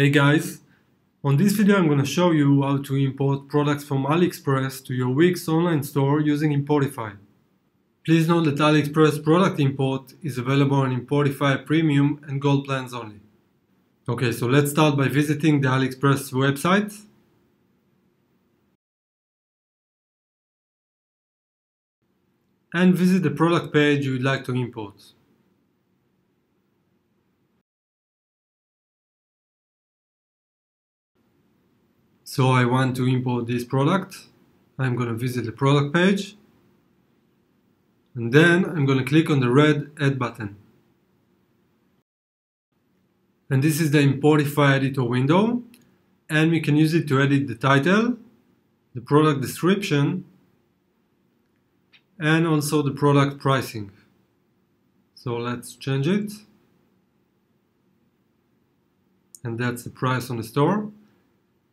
Hey guys, on this video I'm going to show you how to import products from AliExpress to your Wix online store using Importify. Please note that AliExpress product import is available on Importify Premium and Gold plans only. Okay, so let's start by visiting the AliExpress website. And visit the product page you would like to import. So I want to import this product. I'm going to visit the product page. And then I'm going to click on the red add button. And this is the Importify editor window. And we can use it to edit the title, the product description, and also the product pricing. So let's change it. And that's the price on the store.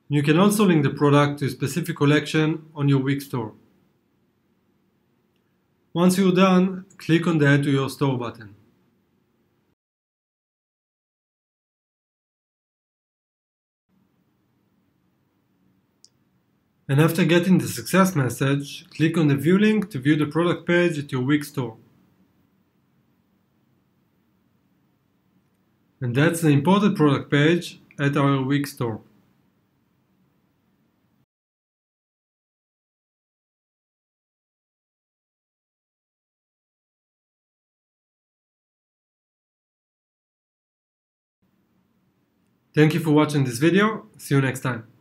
You can also link the product to a specific collection on your Wix store. Once you're done, click on the Add to your store button. And after getting the success message, click on the View link to view the product page at your Wix store. And that's the imported product page at our Wix store. Thank you for watching this video. See you next time.